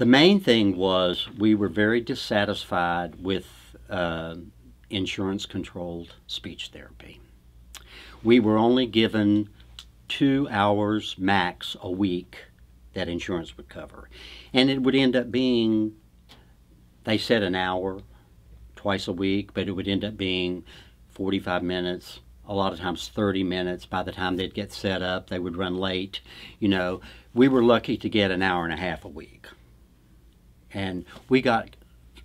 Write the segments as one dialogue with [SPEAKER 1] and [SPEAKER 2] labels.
[SPEAKER 1] The main thing was we were very dissatisfied with uh, insurance controlled speech therapy. We were only given two hours max a week that insurance would cover. And it would end up being, they said an hour twice a week, but it would end up being 45 minutes, a lot of times 30 minutes. By the time they'd get set up, they would run late. You know, we were lucky to get an hour and a half a week. And we got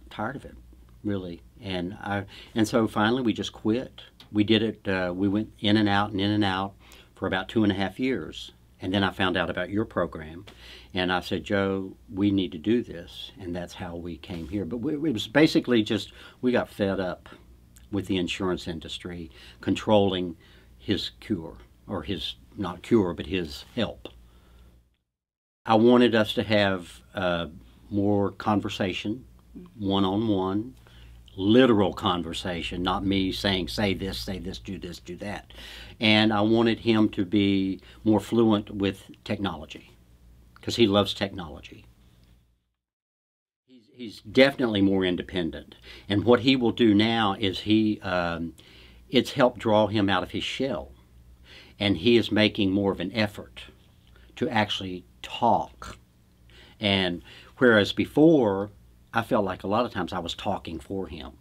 [SPEAKER 1] tired of it, really. And I, and so finally we just quit. We did it, uh, we went in and out and in and out for about two and a half years. And then I found out about your program, and I said, Joe, we need to do this, and that's how we came here. But we, it was basically just we got fed up with the insurance industry controlling his cure, or his not cure, but his help. I wanted us to have uh, more conversation, one on one, literal conversation, not me saying, say this, say this, do this, do that. And I wanted him to be more fluent with technology because he loves technology. He's, he's definitely more independent. And what he will do now is he, um, it's helped draw him out of his shell. And he is making more of an effort to actually talk. And whereas before, I felt like a lot of times I was talking for him.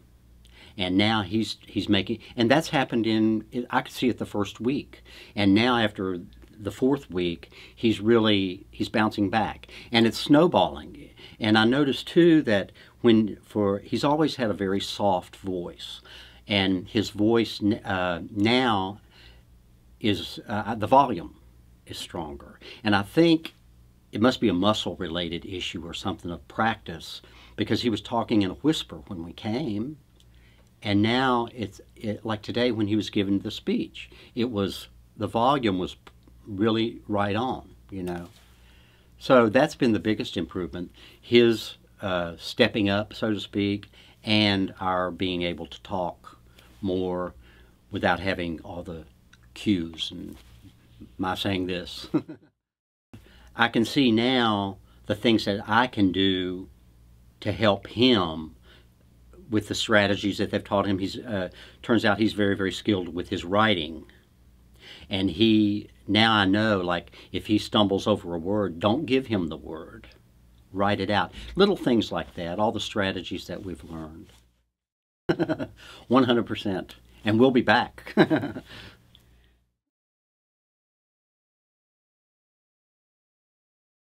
[SPEAKER 1] And now he's he's making and that's happened in I could see it the first week. And now after the fourth week, he's really he's bouncing back. And it's snowballing. And I noticed too that when for he's always had a very soft voice. And his voice uh, now is uh, the volume is stronger. And I think it must be a muscle related issue or something of practice because he was talking in a whisper when we came. And now it's it, like today when he was giving the speech, it was the volume was really right on, you know. So that's been the biggest improvement his uh, stepping up, so to speak, and our being able to talk more without having all the cues and my saying this. I can see now the things that I can do to help him with the strategies that they've taught him. He's uh, turns out he's very very skilled with his writing, and he now I know like if he stumbles over a word, don't give him the word, write it out. Little things like that. All the strategies that we've learned. 100%. And we'll be back.